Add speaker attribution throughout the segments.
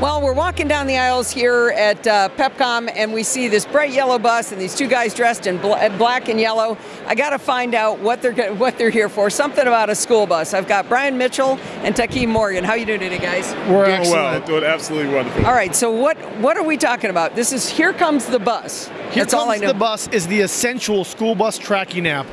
Speaker 1: walking down the aisles here at uh, Pepcom, and we see this bright yellow bus and these two guys dressed in bl- black and yellow. I got to find out what they're what they're here for. Something about a school bus. I've got Bryan Mitchell and Takkeem Morgan. How you doing today, guys?
Speaker 2: We're
Speaker 3: doing well, doing absolutely wonderful.
Speaker 1: All right. So what what are we talking about? This is here comes the bus.
Speaker 2: Here
Speaker 1: That's all I
Speaker 2: comes
Speaker 1: know.
Speaker 2: the bus is the essential school bus tracking app.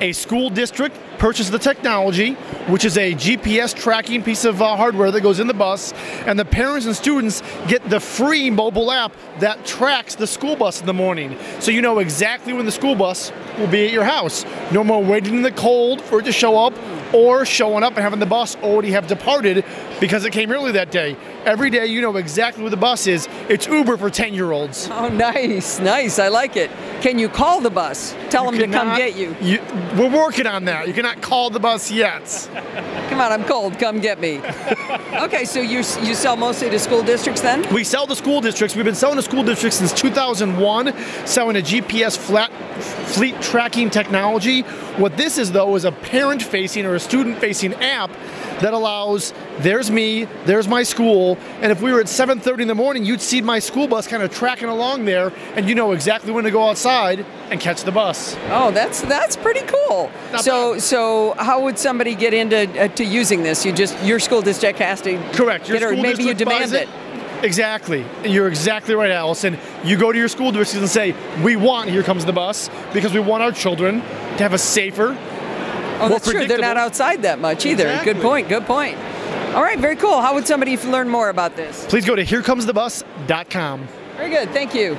Speaker 2: A school district purchased the technology, which is a GPS tracking piece of uh, hardware that goes in the bus, and the parents and students get the free mobile app that tracks the school bus in the morning. So you know exactly when the school bus will be at your house. No more waiting in the cold for it to show up or showing up and having the bus already have departed because it came early that day. Every day you know exactly where the bus is. It's Uber for 10 year olds.
Speaker 1: Oh, nice, nice. I like it. Can you call the bus? Tell them to come
Speaker 2: cannot-
Speaker 1: get you.
Speaker 2: We're working on that. You cannot call the bus yet.
Speaker 1: Come on, I'm cold. Come get me. okay, so you you sell mostly to school districts then?
Speaker 2: We sell to school districts. We've been selling to school districts since 2001, selling a GPS flat fleet tracking technology. What this is, though, is a parent facing or a student facing app that allows there's me, there's my school, and if we were at 7:30 in the morning, you'd see my school bus kind of tracking along there, and you know exactly when to go outside and catch the bus.
Speaker 1: Oh, that's that's pretty cool.
Speaker 2: Not
Speaker 1: so
Speaker 2: bad.
Speaker 1: so how would somebody get into uh, to using this? You just your school district has to
Speaker 2: Correct. Your
Speaker 1: get or maybe you demand it.
Speaker 2: Exactly. You're exactly right, Allison. You go to your school district and say, "We want Here Comes the Bus because we want our children to have a safer."
Speaker 1: Oh, that's true. They're not outside that much either.
Speaker 2: Exactly.
Speaker 1: Good point. Good point. All right, very cool. How would somebody learn more about this?
Speaker 2: Please go to HereComesTheBus.com.
Speaker 1: Very good. Thank you.